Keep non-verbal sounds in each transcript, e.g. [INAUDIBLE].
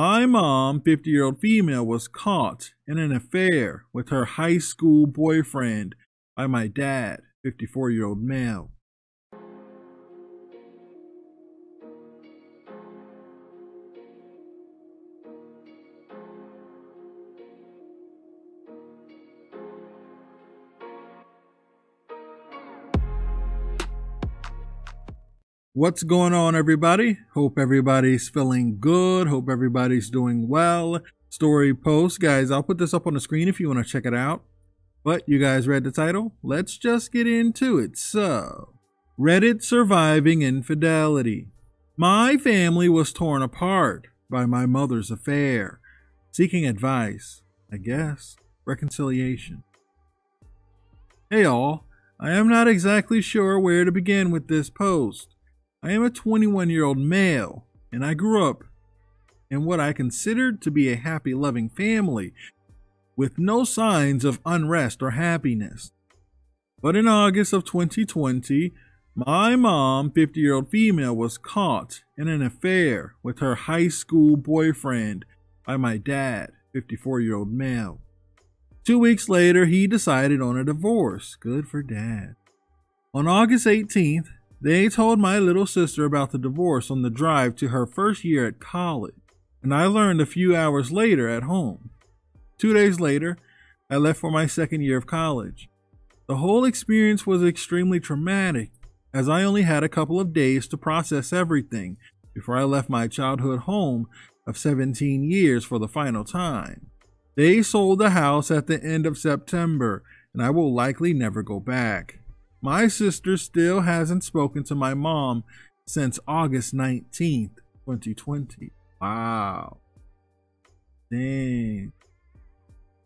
My mom, 50 year old female, was caught in an affair with her high school boyfriend by my dad, 54 year old male. What's going on, everybody? Hope everybody's feeling good. Hope everybody's doing well. Story post, guys. I'll put this up on the screen if you want to check it out. But you guys read the title? Let's just get into it. So, Reddit surviving infidelity. My family was torn apart by my mother's affair. Seeking advice, I guess. Reconciliation. Hey, all. I am not exactly sure where to begin with this post. I am a 21 year old male, and I grew up in what I considered to be a happy, loving family with no signs of unrest or happiness. But in August of 2020, my mom, 50 year old female, was caught in an affair with her high school boyfriend by my dad, 54 year old male. Two weeks later, he decided on a divorce. Good for dad. On August 18th, they told my little sister about the divorce on the drive to her first year at college, and I learned a few hours later at home. Two days later, I left for my second year of college. The whole experience was extremely traumatic, as I only had a couple of days to process everything before I left my childhood home of 17 years for the final time. They sold the house at the end of September, and I will likely never go back. My sister still hasn't spoken to my mom since August 19th, 2020. Wow. Dang.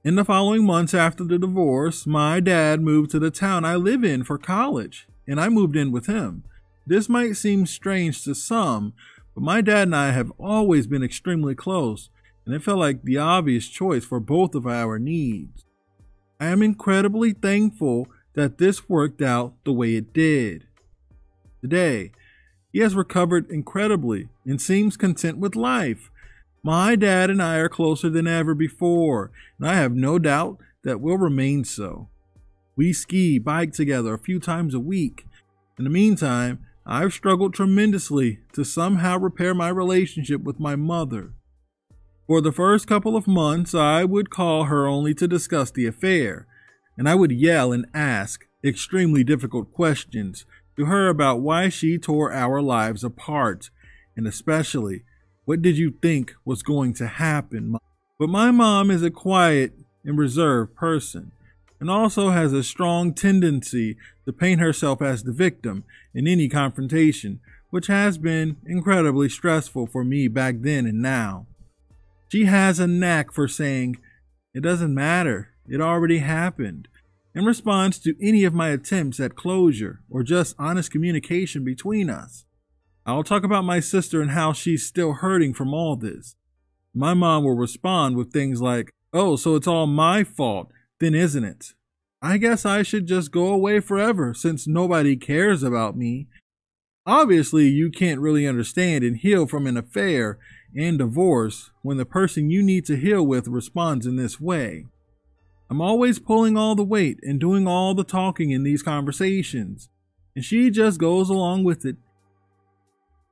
In the following months after the divorce, my dad moved to the town I live in for college, and I moved in with him. This might seem strange to some, but my dad and I have always been extremely close, and it felt like the obvious choice for both of our needs. I am incredibly thankful that this worked out the way it did. Today, he has recovered incredibly and seems content with life. My dad and I are closer than ever before, and I have no doubt that we'll remain so. We ski, bike together a few times a week. In the meantime, I've struggled tremendously to somehow repair my relationship with my mother. For the first couple of months, I would call her only to discuss the affair, and I would yell and ask extremely difficult questions to her about why she tore our lives apart, and especially, what did you think was going to happen? But my mom is a quiet and reserved person, and also has a strong tendency to paint herself as the victim in any confrontation, which has been incredibly stressful for me back then and now. She has a knack for saying, It doesn't matter. It already happened. In response to any of my attempts at closure or just honest communication between us, I'll talk about my sister and how she's still hurting from all this. My mom will respond with things like, Oh, so it's all my fault, then isn't it? I guess I should just go away forever since nobody cares about me. Obviously, you can't really understand and heal from an affair and divorce when the person you need to heal with responds in this way. I'm always pulling all the weight and doing all the talking in these conversations, and she just goes along with it.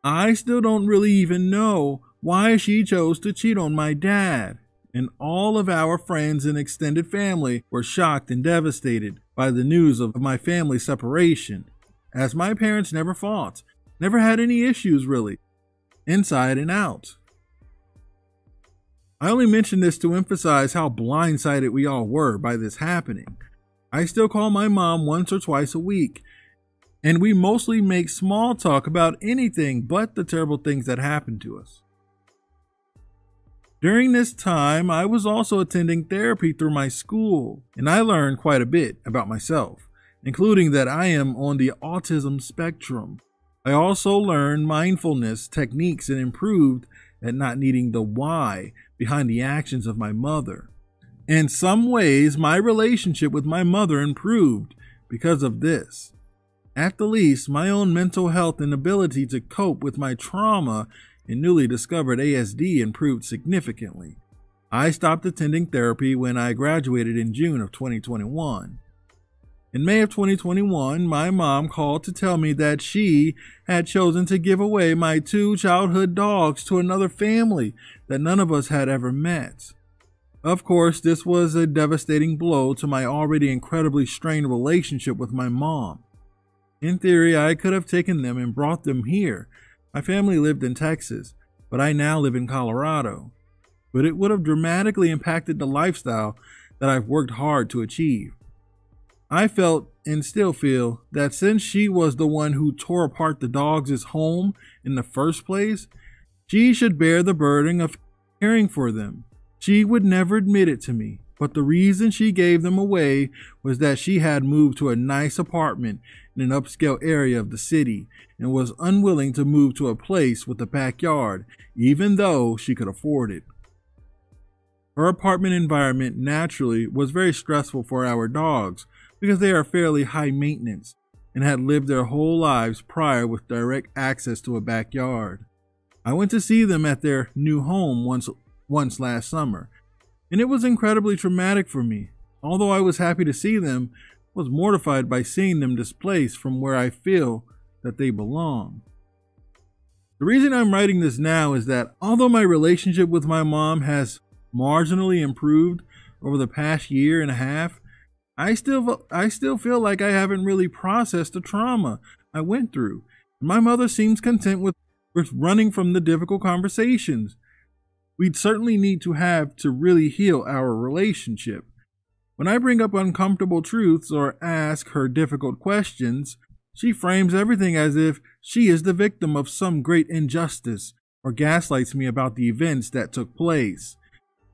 I still don't really even know why she chose to cheat on my dad, and all of our friends and extended family were shocked and devastated by the news of my family separation, as my parents never fought, never had any issues really, inside and out. I only mention this to emphasize how blindsided we all were by this happening. I still call my mom once or twice a week, and we mostly make small talk about anything but the terrible things that happened to us. During this time, I was also attending therapy through my school, and I learned quite a bit about myself, including that I am on the autism spectrum. I also learned mindfulness techniques and improved at not needing the why behind the actions of my mother. In some ways, my relationship with my mother improved because of this. At the least, my own mental health and ability to cope with my trauma and newly discovered ASD improved significantly. I stopped attending therapy when I graduated in June of 2021. In May of 2021, my mom called to tell me that she had chosen to give away my two childhood dogs to another family that none of us had ever met. Of course, this was a devastating blow to my already incredibly strained relationship with my mom. In theory, I could have taken them and brought them here. My family lived in Texas, but I now live in Colorado. But it would have dramatically impacted the lifestyle that I've worked hard to achieve. I felt and still feel that since she was the one who tore apart the dogs' home in the first place, she should bear the burden of caring for them. She would never admit it to me, but the reason she gave them away was that she had moved to a nice apartment in an upscale area of the city and was unwilling to move to a place with a backyard, even though she could afford it. Her apartment environment naturally was very stressful for our dogs because they are fairly high maintenance and had lived their whole lives prior with direct access to a backyard. I went to see them at their new home once once last summer and it was incredibly traumatic for me. Although I was happy to see them, I was mortified by seeing them displaced from where I feel that they belong. The reason I'm writing this now is that although my relationship with my mom has marginally improved over the past year and a half, I still I still feel like I haven't really processed the trauma I went through. My mother seems content with, with running from the difficult conversations we'd certainly need to have to really heal our relationship. When I bring up uncomfortable truths or ask her difficult questions, she frames everything as if she is the victim of some great injustice or gaslights me about the events that took place,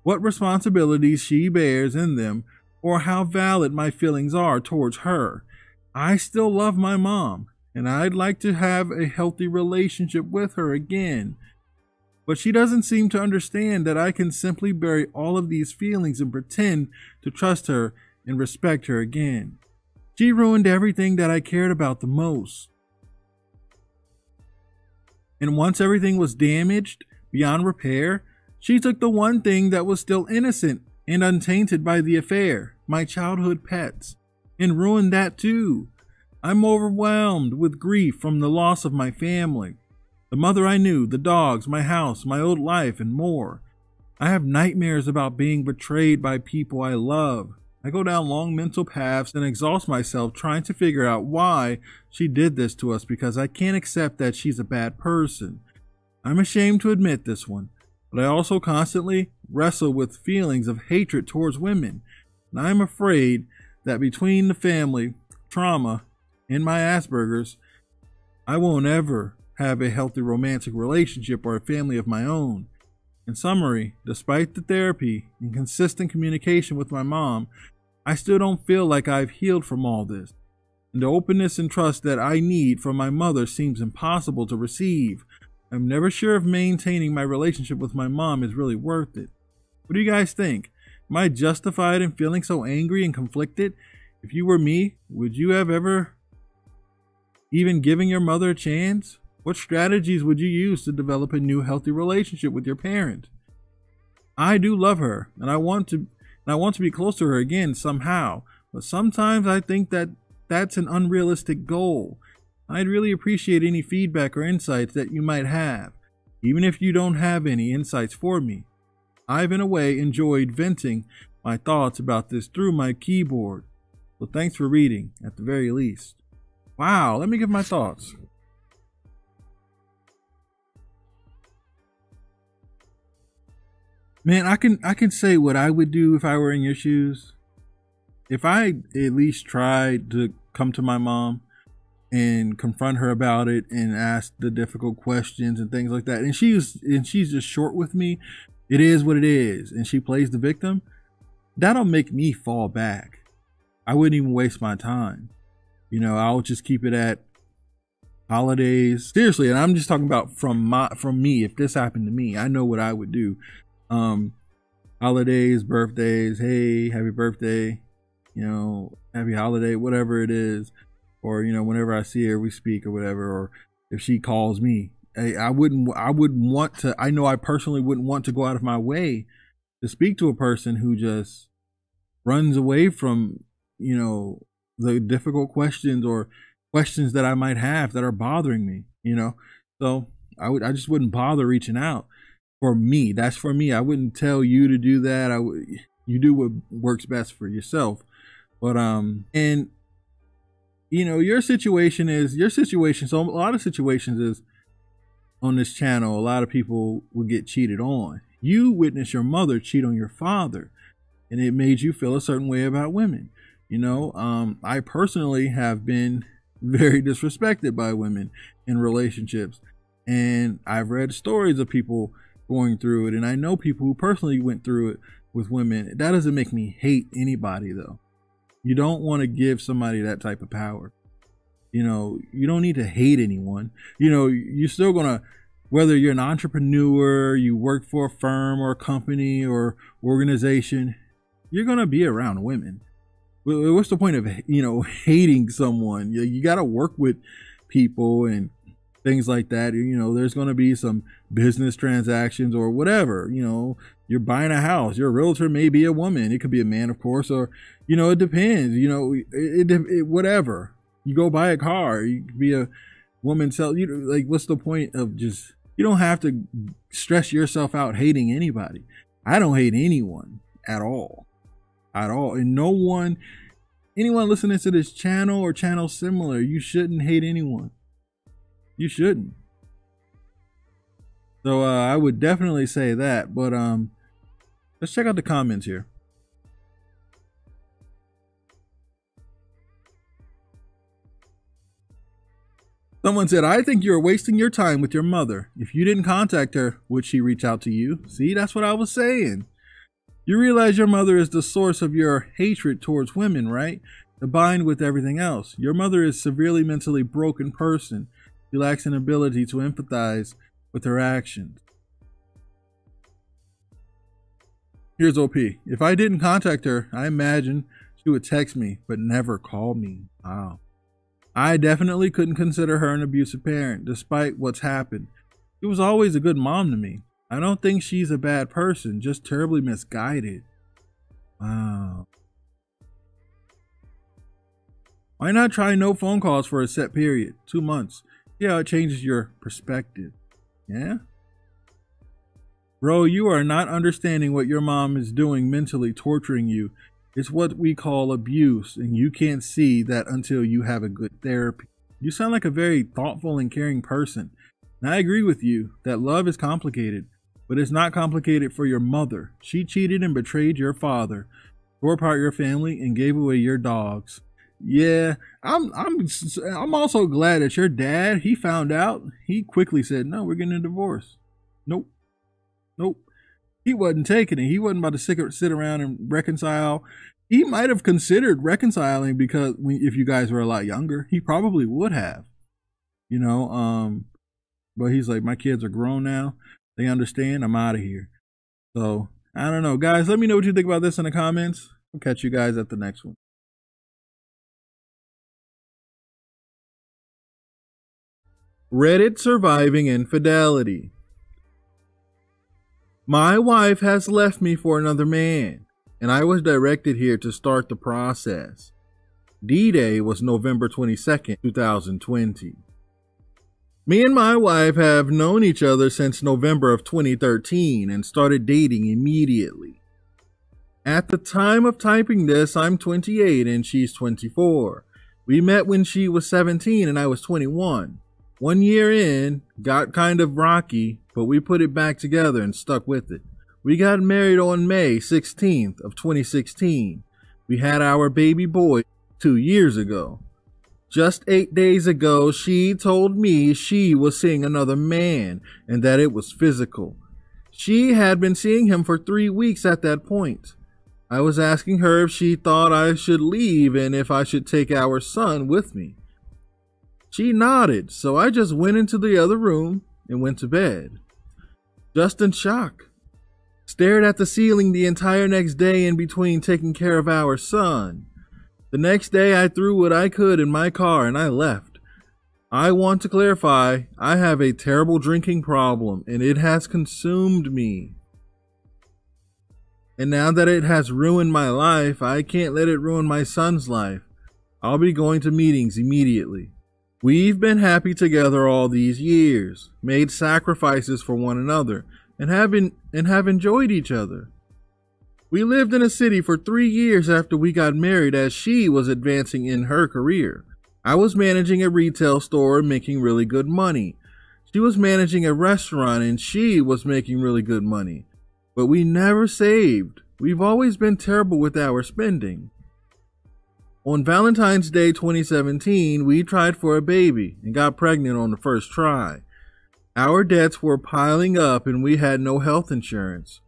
what responsibilities she bears in them, or how valid my feelings are towards her. I still love my mom, and I'd like to have a healthy relationship with her again. But she doesn't seem to understand that I can simply bury all of these feelings and pretend to trust her and respect her again. She ruined everything that I cared about the most. And once everything was damaged beyond repair, she took the one thing that was still innocent and untainted by the affair, my childhood pets, and ruined that too. I'm overwhelmed with grief from the loss of my family the mother I knew, the dogs, my house, my old life, and more. I have nightmares about being betrayed by people I love. I go down long mental paths and exhaust myself trying to figure out why she did this to us because I can't accept that she's a bad person. I'm ashamed to admit this one, but I also constantly wrestle with feelings of hatred towards women. And I'm afraid that between the family, trauma, and my Asperger's, I won't ever have a healthy romantic relationship or a family of my own. In summary, despite the therapy and consistent communication with my mom, I still don't feel like I've healed from all this. And the openness and trust that I need from my mother seems impossible to receive. I'm never sure if maintaining my relationship with my mom is really worth it. What do you guys think? Am I justified in feeling so angry and conflicted? If you were me, would you have ever even given your mother a chance? What strategies would you use to develop a new healthy relationship with your parent? I do love her and I want to and I want to be close to her again somehow, but sometimes I think that that's an unrealistic goal. I'd really appreciate any feedback or insights that you might have, even if you don't have any insights for me. I've in a way enjoyed venting my thoughts about this through my keyboard. So thanks for reading, at the very least. Wow, let me give my thoughts. Man, I can I can say what I would do if I were in your shoes. If I at least tried to come to my mom and confront her about it and ask the difficult questions and things like that. And she's and she's just short with me. It is what it is. And she plays the victim. That'll make me fall back. I wouldn't even waste my time. You know, I'll just keep it at holidays. Seriously, and I'm just talking about from my from me. If this happened to me, I know what I would do um holidays, birthdays, hey, happy birthday, you know, happy holiday, whatever it is, or you know, whenever I see her, we speak or whatever, or if she calls me, I, I wouldn't I wouldn't want to I know I personally wouldn't want to go out of my way to speak to a person who just runs away from, you know, the difficult questions or questions that I might have that are bothering me, you know. So I would I just wouldn't bother reaching out. For me, that's for me. I wouldn't tell you to do that. I would you do what works best for yourself. But um and you know, your situation is your situation. So a lot of situations is on this channel, a lot of people will get cheated on. You witnessed your mother cheat on your father, and it made you feel a certain way about women. You know, um, I personally have been [LAUGHS] very disrespected by women in relationships, and I've read stories of people going through it, and I know people who personally went through it with women. That doesn't make me hate anybody, though. You don't want to give somebody that type of power. You know, you don't need to hate anyone. You know, you're still going to, whether you're an entrepreneur, you work for a firm or a company or organization, you're going to be around women. What's the point of, you know, [LAUGHS] hating someone? You, you got to work with people and things like that. You know, there's going to be some business transactions or whatever. You know, you're buying a house. Your realtor may be a woman. It could be a man, of course, or you know, it depends. You know, it, it, it whatever. You go buy a car. You could be a woman. Sell you like. What's the point of just? You don't have to stress yourself out hating anybody. I don't hate anyone at all, at all, and no one, anyone listening to this channel or channel similar, you shouldn't hate anyone you shouldn't. So uh, I would definitely say that. But um, let's check out the comments here. Someone said, I think you're wasting your time with your mother. If you didn't contact her, would she reach out to you? See, that's what I was saying. You realize your mother is the source of your hatred towards women, right? Combined with everything else. Your mother is severely mentally broken person. Lacks an ability to empathize with her actions. Here's OP. If I didn't contact her, I imagine she would text me, but never call me. Wow. I definitely couldn't consider her an abusive parent, despite what's happened. She was always a good mom to me. I don't think she's a bad person, just terribly misguided. Wow. Why not try no phone calls for a set period? Two months. See how it changes your perspective. Yeah? Bro, you are not understanding what your mom is doing mentally, torturing you. It's what we call abuse, and you can't see that until you have a good therapy. You sound like a very thoughtful and caring person. And I agree with you that love is complicated, but it's not complicated for your mother. She cheated and betrayed your father, tore apart your family, and gave away your dogs. Yeah, I'm I'm I'm also glad that your dad, he found out. He quickly said, "No, we're getting a divorce." Nope. Nope. He wasn't taking it. He wasn't about to sit, sit around and reconcile. He might have considered reconciling because if you guys were a lot younger, he probably would have. You know, um but he's like, "My kids are grown now. They understand. I'm out of here." So, I don't know. Guys, let me know what you think about this in the comments. I'll catch you guys at the next one. Reddit surviving infidelity. My wife has left me for another man, and I was directed here to start the process. D Day was November 22nd, 2020. Me and my wife have known each other since November of 2013 and started dating immediately. At the time of typing this, I'm 28 and she's 24. We met when she was 17 and I was 21. One year in, got kind of rocky, but we put it back together and stuck with it. We got married on May 16th of 2016. We had our baby boy two years ago. Just eight days ago, she told me she was seeing another man and that it was physical. She had been seeing him for three weeks at that point. I was asking her if she thought I should leave and if I should take our son with me. She nodded, so I just went into the other room and went to bed. Just in shock. Stared at the ceiling the entire next day in between taking care of our son. The next day, I threw what I could in my car and I left. I want to clarify I have a terrible drinking problem and it has consumed me. And now that it has ruined my life, I can't let it ruin my son's life. I'll be going to meetings immediately. We've been happy together all these years, made sacrifices for one another, and have been, and have enjoyed each other. We lived in a city for three years after we got married as she was advancing in her career. I was managing a retail store making really good money. She was managing a restaurant and she was making really good money. But we never saved. We've always been terrible with our spending. On Valentine's Day 2017, we tried for a baby and got pregnant on the first try. Our debts were piling up and we had no health insurance.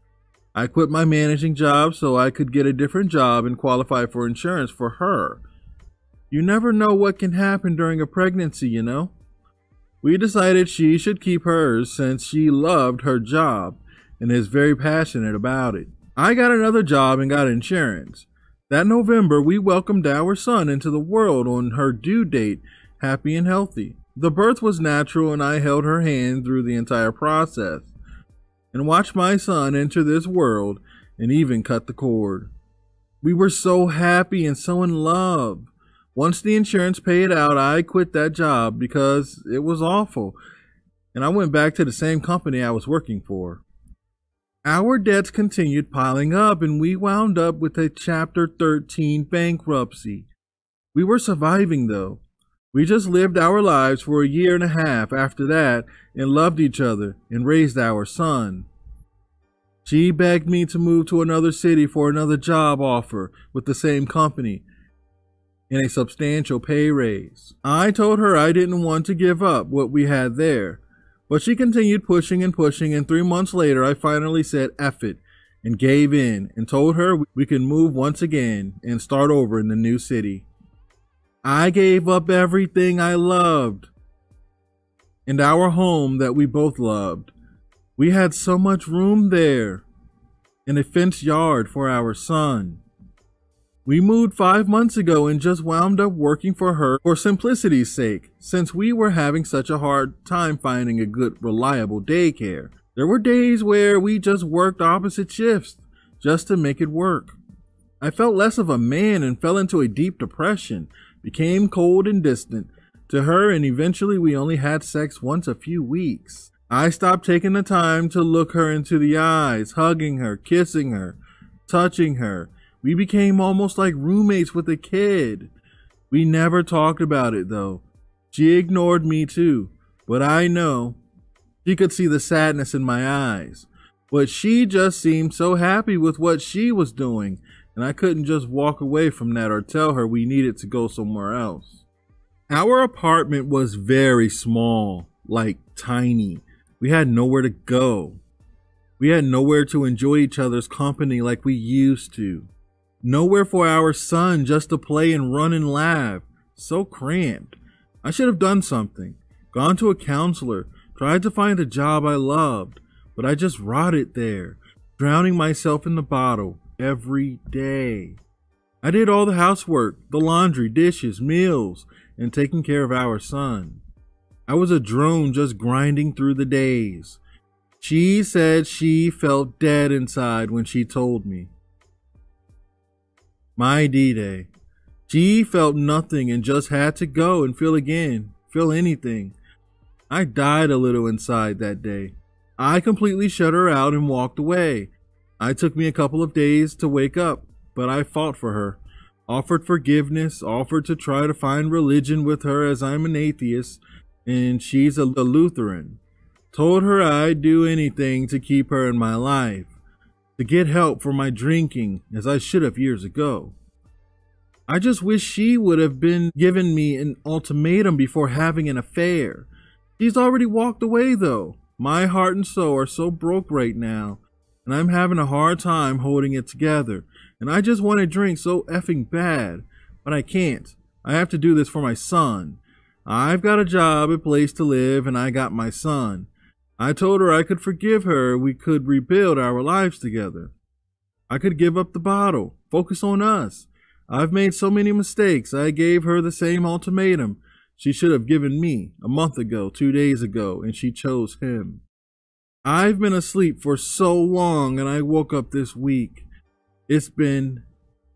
I quit my managing job so I could get a different job and qualify for insurance for her. You never know what can happen during a pregnancy, you know? We decided she should keep hers since she loved her job and is very passionate about it. I got another job and got insurance. That November, we welcomed our son into the world on her due date, happy and healthy. The birth was natural, and I held her hand through the entire process and watched my son enter this world and even cut the cord. We were so happy and so in love. Once the insurance paid out, I quit that job because it was awful, and I went back to the same company I was working for. Our debts continued piling up, and we wound up with a Chapter 13 bankruptcy. We were surviving, though. We just lived our lives for a year and a half after that and loved each other and raised our son. She begged me to move to another city for another job offer with the same company and a substantial pay raise. I told her I didn't want to give up what we had there, but she continued pushing and pushing, and three months later, I finally said F it and gave in and told her we could move once again and start over in the new city. I gave up everything I loved and our home that we both loved. We had so much room there and a fenced yard for our son. We moved five months ago and just wound up working for her for simplicity's sake, since we were having such a hard time finding a good, reliable daycare. There were days where we just worked opposite shifts just to make it work. I felt less of a man and fell into a deep depression, became cold and distant to her, and eventually we only had sex once a few weeks. I stopped taking the time to look her into the eyes, hugging her, kissing her, touching her, we became almost like roommates with a kid. We never talked about it though. She ignored me too, but I know she could see the sadness in my eyes. But she just seemed so happy with what she was doing, and I couldn't just walk away from that or tell her we needed to go somewhere else. Our apartment was very small, like tiny. We had nowhere to go. We had nowhere to enjoy each other's company like we used to. Nowhere for our son just to play and run and laugh. So cramped. I should have done something. Gone to a counselor. Tried to find a job I loved. But I just rotted there, drowning myself in the bottle every day. I did all the housework, the laundry, dishes, meals, and taking care of our son. I was a drone just grinding through the days. She said she felt dead inside when she told me. My D Day. She felt nothing and just had to go and feel again, feel anything. I died a little inside that day. I completely shut her out and walked away. I took me a couple of days to wake up, but I fought for her, offered forgiveness, offered to try to find religion with her as I'm an atheist and she's a Lutheran. Told her I'd do anything to keep her in my life to get help for my drinking as I should have years ago. I just wish she would have been given me an ultimatum before having an affair. She's already walked away though. My heart and soul are so broke right now, and I'm having a hard time holding it together. And I just want to drink so effing bad, but I can't. I have to do this for my son. I've got a job, a place to live, and I got my son. I told her I could forgive her, we could rebuild our lives together. I could give up the bottle, focus on us. I've made so many mistakes. I gave her the same ultimatum. she should have given me a month ago, two days ago, and she chose him. I've been asleep for so long and I woke up this week. It's been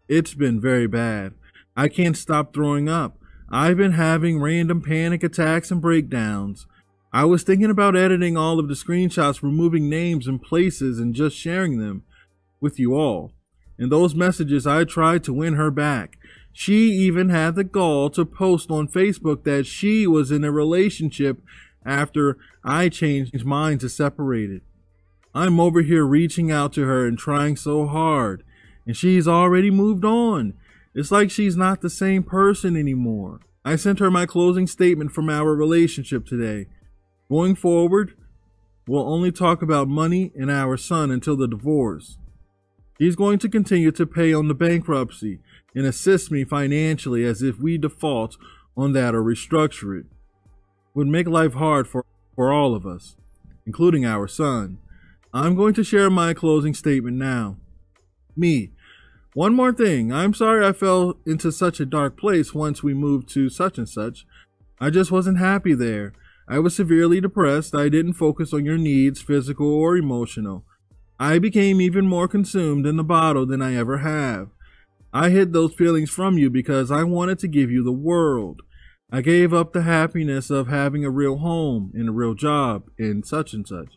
it's been very bad. I can't stop throwing up. I've been having random panic attacks and breakdowns. I was thinking about editing all of the screenshots, removing names and places, and just sharing them with you all. In those messages, I tried to win her back. She even had the gall to post on Facebook that she was in a relationship after I changed mine to separated. I'm over here reaching out to her and trying so hard, and she's already moved on. It's like she's not the same person anymore. I sent her my closing statement from our relationship today. Going forward, we'll only talk about money and our son until the divorce. He's going to continue to pay on the bankruptcy and assist me financially as if we default on that or restructure it. Would make life hard for, for all of us, including our son. I'm going to share my closing statement now. Me. One more thing. I'm sorry I fell into such a dark place once we moved to such and such. I just wasn't happy there. I was severely depressed. I didn't focus on your needs, physical or emotional. I became even more consumed in the bottle than I ever have. I hid those feelings from you because I wanted to give you the world. I gave up the happiness of having a real home and a real job and such and such.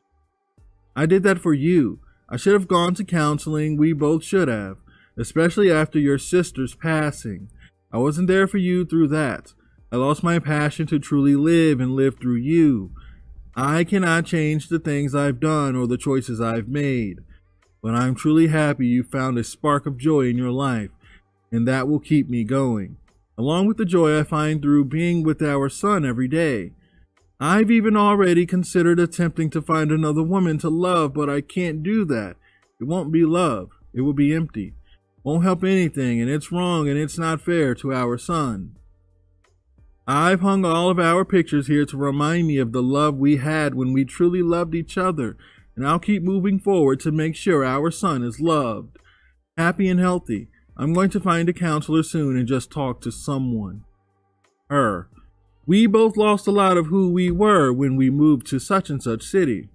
I did that for you. I should have gone to counseling. We both should have, especially after your sister's passing. I wasn't there for you through that. I lost my passion to truly live and live through you. I cannot change the things I've done or the choices I've made. But I'm truly happy you found a spark of joy in your life, and that will keep me going, along with the joy I find through being with our son every day. I've even already considered attempting to find another woman to love, but I can't do that. It won't be love, it will be empty. Won't help anything, and it's wrong and it's not fair to our son. I've hung all of our pictures here to remind me of the love we had when we truly loved each other, and I'll keep moving forward to make sure our son is loved, happy, and healthy. I'm going to find a counselor soon and just talk to someone. Her. We both lost a lot of who we were when we moved to such and such city.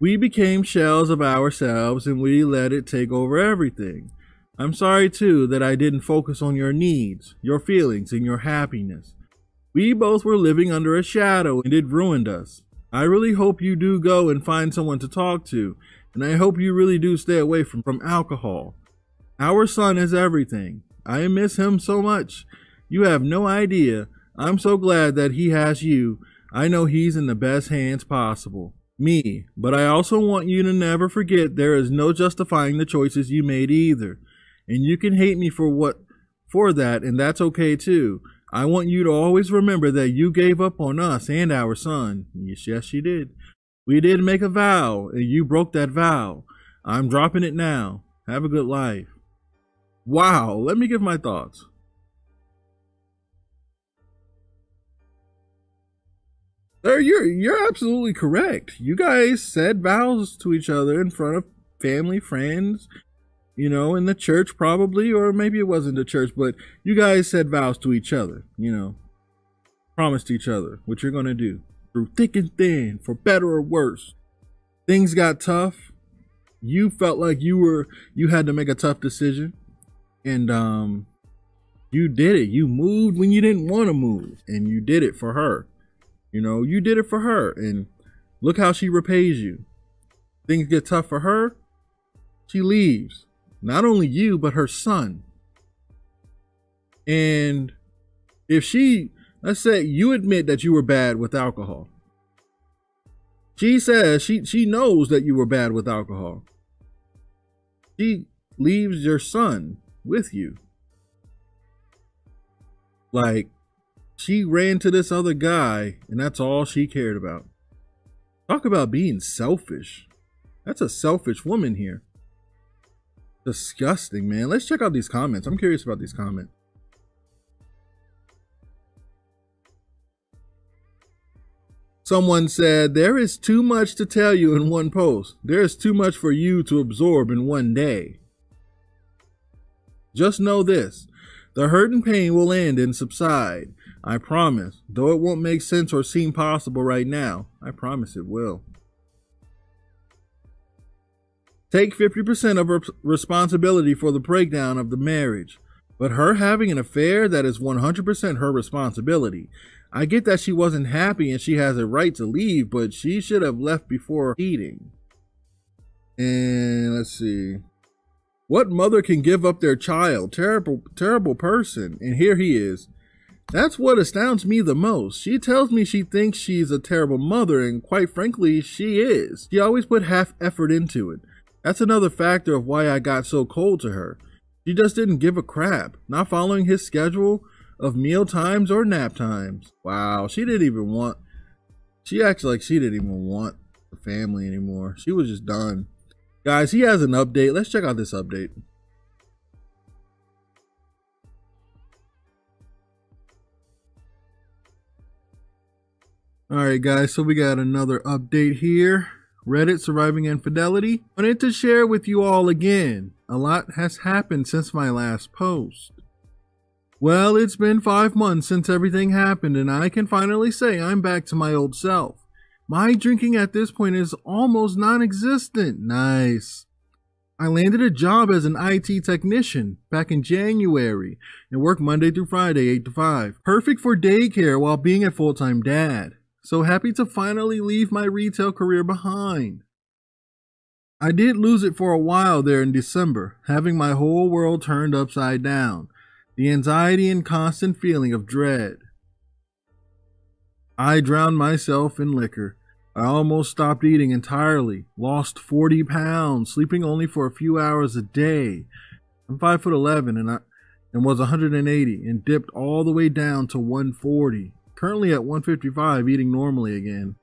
We became shells of ourselves and we let it take over everything. I'm sorry too that I didn't focus on your needs, your feelings, and your happiness. We both were living under a shadow and it ruined us. I really hope you do go and find someone to talk to, and I hope you really do stay away from, from alcohol. Our son is everything. I miss him so much. You have no idea. I'm so glad that he has you. I know he's in the best hands possible. Me. But I also want you to never forget there is no justifying the choices you made either and you can hate me for what for that and that's okay too. I want you to always remember that you gave up on us and our son. Yes yes you did. We did make a vow and you broke that vow. I'm dropping it now. Have a good life. Wow let me give my thoughts. Sir, you're you're absolutely correct. You guys said vows to each other in front of family, friends, you know, in the church probably, or maybe it wasn't the church, but you guys said vows to each other, you know, promised each other what you're going to do through thick and thin, for better or worse. Things got tough. You felt like you were, you had to make a tough decision. And, um, you did it. You moved when you didn't want to move, and you did it for her. You know, you did it for her, and look how she repays you. Things get tough for her, she leaves not only you, but her son. And if she, let's say you admit that you were bad with alcohol. She says she, she knows that you were bad with alcohol. She leaves your son with you. Like, she ran to this other guy, and that's all she cared about. Talk about being selfish. That's a selfish woman here. Disgusting, man. Let's check out these comments. I'm curious about these comments. Someone said, There is too much to tell you in one post. There is too much for you to absorb in one day. Just know this the hurt and pain will end and subside. I promise. Though it won't make sense or seem possible right now, I promise it will. Take 50% of her responsibility for the breakdown of the marriage. But her having an affair, that is 100% her responsibility. I get that she wasn't happy and she has a right to leave, but she should have left before eating. And let's see. What mother can give up their child? Terrible, terrible person. And here he is. That's what astounds me the most. She tells me she thinks she's a terrible mother, and quite frankly, she is. She always put half effort into it. That's another factor of why I got so cold to her. She just didn't give a crap, not following his schedule of meal times or nap times. Wow, she didn't even want, she acts like she didn't even want the family anymore. She was just done. Guys, he has an update. Let's check out this update. All right, guys, so we got another update here. Reddit surviving infidelity. Wanted to share with you all again. A lot has happened since my last post. Well, it's been five months since everything happened, and I can finally say I'm back to my old self. My drinking at this point is almost non existent. Nice. I landed a job as an IT technician back in January and work Monday through Friday, 8 to 5. Perfect for daycare while being a full time dad. So happy to finally leave my retail career behind. I did lose it for a while there in December, having my whole world turned upside down. The anxiety and constant feeling of dread. I drowned myself in liquor. I almost stopped eating entirely, lost 40 pounds, sleeping only for a few hours a day. I'm 5 foot 11 and I and was 180 and dipped all the way down to 140. Currently at 155 eating normally again.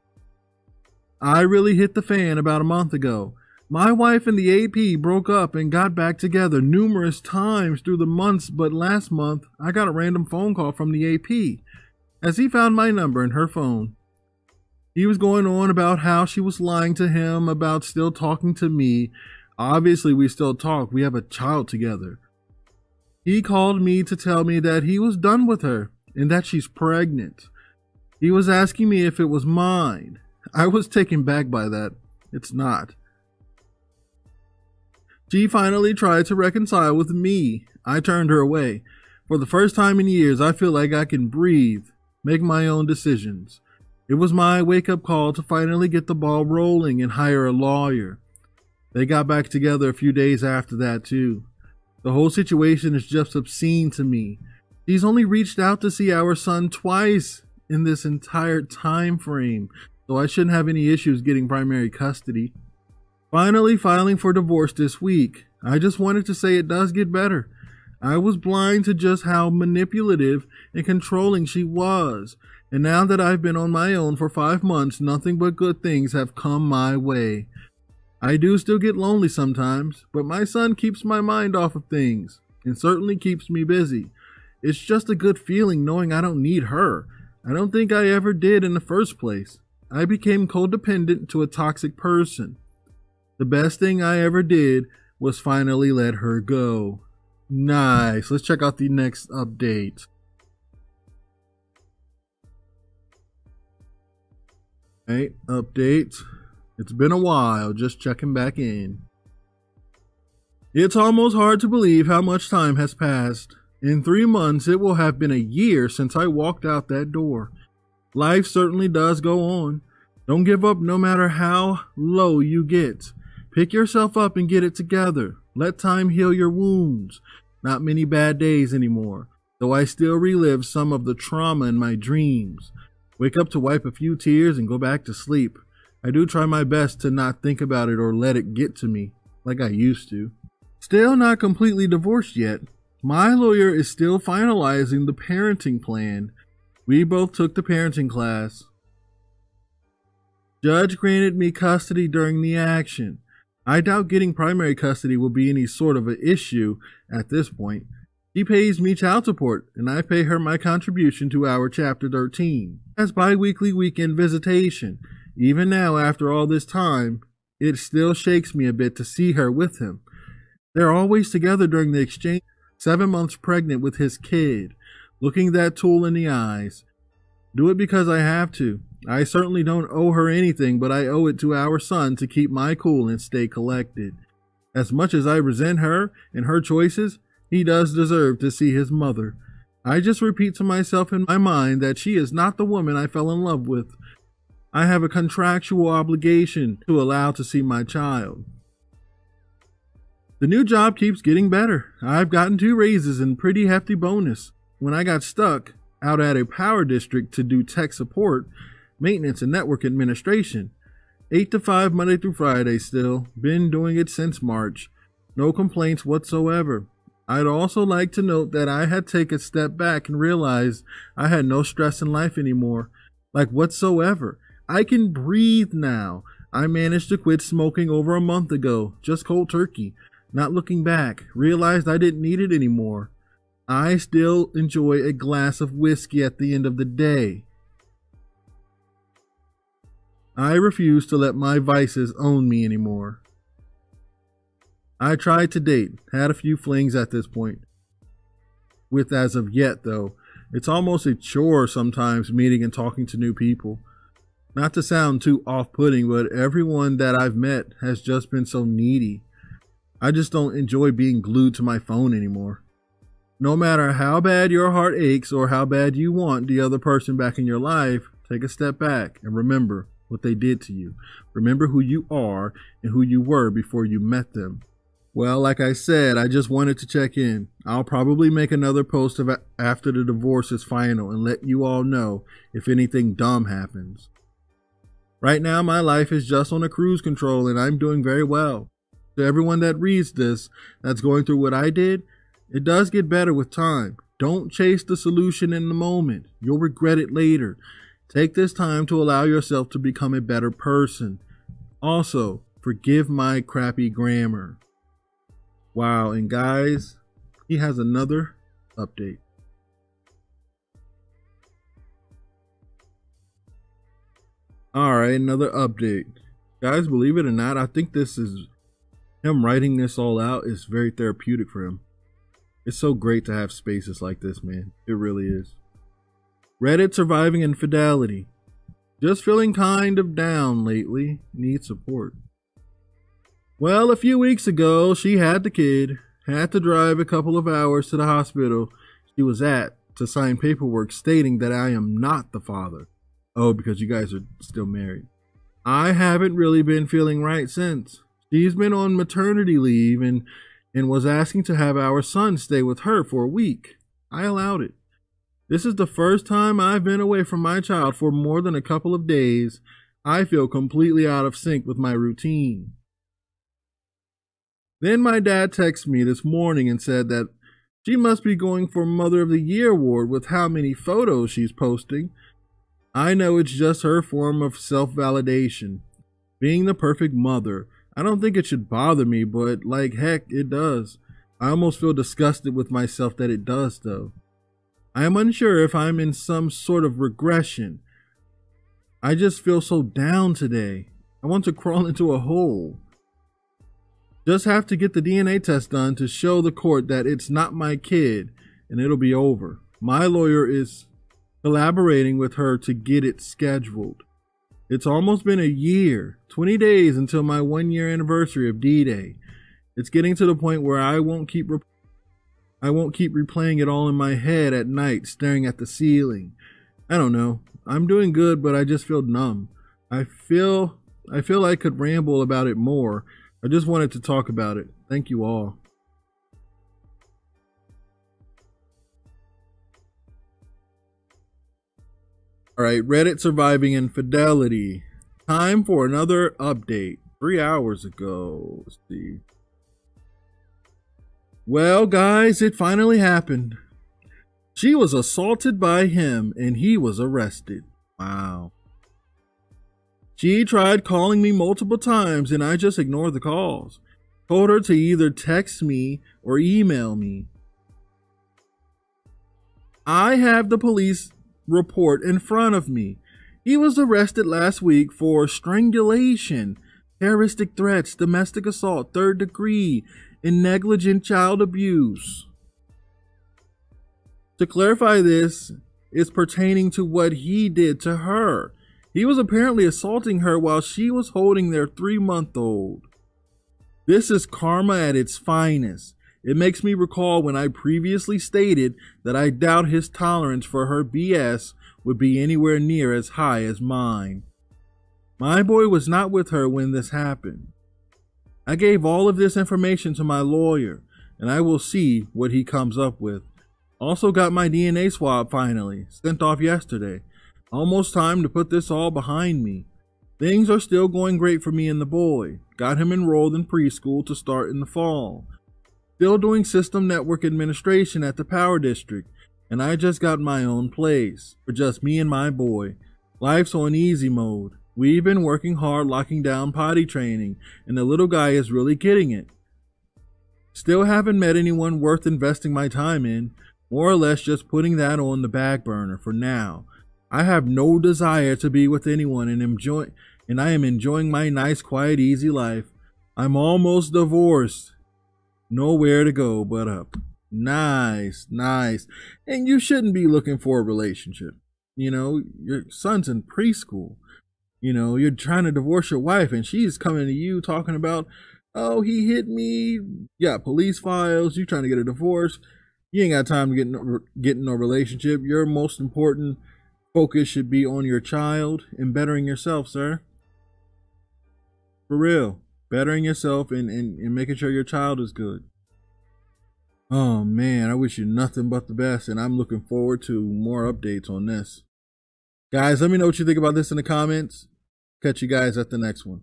I really hit the fan about a month ago. My wife and the AP broke up and got back together numerous times through the months, but last month I got a random phone call from the AP as he found my number in her phone. He was going on about how she was lying to him about still talking to me. Obviously, we still talk. We have a child together. He called me to tell me that he was done with her and that she's pregnant. He was asking me if it was mine. I was taken back by that. It's not. She finally tried to reconcile with me. I turned her away. For the first time in years, I feel like I can breathe make my own decisions. It was my wake up call to finally get the ball rolling and hire a lawyer. They got back together a few days after that, too. The whole situation is just obscene to me. She's only reached out to see our son twice in this entire time frame, so I shouldn't have any issues getting primary custody. Finally filing for divorce this week. I just wanted to say it does get better. I was blind to just how manipulative and controlling she was. And now that I've been on my own for five months, nothing but good things have come my way. I do still get lonely sometimes, but my son keeps my mind off of things and certainly keeps me busy. It's just a good feeling knowing I don't need her. I don't think I ever did in the first place. I became codependent to a toxic person. The best thing I ever did was finally let her go. Nice. Let's check out the next update. Right, update. It's been a while, just checking back in. It's almost hard to believe how much time has passed. In three months, it will have been a year since I walked out that door. Life certainly does go on. Don't give up no matter how low you get. Pick yourself up and get it together. Let time heal your wounds. Not many bad days anymore, though I still relive some of the trauma in my dreams. Wake up to wipe a few tears and go back to sleep. I do try my best to not think about it or let it get to me, like I used to. Still not completely divorced yet. My lawyer is still finalizing the parenting plan. We both took the parenting class. Judge granted me custody during the action. I doubt getting primary custody will be any sort of an issue at this point. She pays me child support, and I pay her my contribution to our Chapter 13 as bi-weekly weekend visitation. Even now, after all this time, it still shakes me a bit to see her with him. They're always together during the exchange, seven months pregnant with his kid. looking that tool in the eyes. Do it because I have to. I certainly don't owe her anything, but I owe it to our son to keep my cool and stay collected. As much as I resent her and her choices, he does deserve to see his mother. I just repeat to myself in my mind that she is not the woman I fell in love with. I have a contractual obligation to allow to see my child. The new job keeps getting better. I've gotten two raises and pretty hefty bonus. When I got stuck out at a power district to do tech support, maintenance, and network administration, 8 to 5 Monday through Friday still. Been doing it since March. No complaints whatsoever. I'd also like to note that I had taken a step back and realized I had no stress in life anymore, like whatsoever. I can breathe now. I managed to quit smoking over a month ago, just cold turkey. Not looking back, realized I didn't need it anymore. I still enjoy a glass of whiskey at the end of the day. I refuse to let my vices own me anymore. I tried to date, had a few flings at this point. With as of yet, though, it's almost a chore sometimes meeting and talking to new people. Not to sound too off putting, but everyone that I've met has just been so needy. I just don't enjoy being glued to my phone anymore. No matter how bad your heart aches or how bad you want the other person back in your life, take a step back and remember what they did to you. Remember who you are and who you were before you met them. Well, like I said, I just wanted to check in. I'll probably make another post after the divorce is final and let you all know if anything dumb happens. Right now, my life is just on a cruise control and I'm doing very well. To everyone that reads this that's going through what I did, it does get better with time. Don't chase the solution in the moment. You'll regret it later. Take this time to allow yourself to become a better person. Also, forgive my crappy grammar. Wow, and guys, he has another update. All right, another update. Guys, believe it or not, I think this is him writing this all out is very therapeutic for him. It's so great to have spaces like this, man. It really is. Reddit surviving infidelity. Just feeling kind of down lately. Need support. Well, a few weeks ago, she had the kid, had to drive a couple of hours to the hospital she was at to sign paperwork stating that I am not the father. Oh, because you guys are still married. I haven't really been feeling right since. She's been on maternity leave and and was asking to have our son stay with her for a week. I allowed it. This is the first time I've been away from my child for more than a couple of days. I feel completely out of sync with my routine. Then my dad texted me this morning and said that she must be going for Mother of the Year award with how many photos she's posting. I know it's just her form of self validation. Being the perfect mother. I don't think it should bother me, but like heck, it does. I almost feel disgusted with myself that it does, though. I am unsure if I'm in some sort of regression. I just feel so down today. I want to crawl into a hole. Just have to get the DNA test done to show the court that it's not my kid and it'll be over. My lawyer is collaborating with her to get it scheduled. It's almost been a year, 20 days until my one year anniversary of D Day. It's getting to the point where I won't keep re- I won't keep replaying it all in my head at night, staring at the ceiling. I don't know. I'm doing good, but I just feel numb. I feel I feel I could ramble about it more, I just wanted to talk about it. Thank you all. All right, Reddit surviving infidelity. Time for another update. Three hours ago. Let's see. Well, guys, it finally happened. She was assaulted by him and he was arrested. Wow. She tried calling me multiple times and I just ignored the calls. Told her to either text me or email me. I have the police report in front of me. He was arrested last week for strangulation, terroristic threats, domestic assault, third degree, and negligent child abuse. To clarify this, is pertaining to what he did to her. He was apparently assaulting her while she was holding their three month old. This is karma at its finest. It makes me recall when I previously stated that I doubt his tolerance for her BS would be anywhere near as high as mine. My boy was not with her when this happened. I gave all of this information to my lawyer, and I will see what he comes up with. Also got my DNA swab finally, sent off yesterday. Almost time to put this all behind me. Things are still going great for me and the boy. Got him enrolled in preschool to start in the fall. Still doing system network administration at the power district, and I just got my own place for just me and my boy. Life's on easy mode. We've been working hard locking down potty training, and the little guy is really getting it. Still haven't met anyone worth investing my time in, more or less just putting that on the back burner for now. I have no desire to be with anyone and enjoy and I am enjoying my nice, quiet, easy life. I'm almost divorced. Nowhere to go but up. Nice, nice. And you shouldn't be looking for a relationship. You know, your son's in preschool. You know, you're trying to divorce your wife and she's coming to you talking about, oh, he hit me. Yeah, police files. You trying to get a divorce you ain't got time to get get in a relationship. Your most important focus should be on your child and bettering yourself, sir. For real. Bettering yourself and, and, and making sure your child is good. Oh man, I wish you nothing but the best, and I'm looking forward to more updates on this. Guys, let me know what you think about this in the comments. Catch you guys at the next one.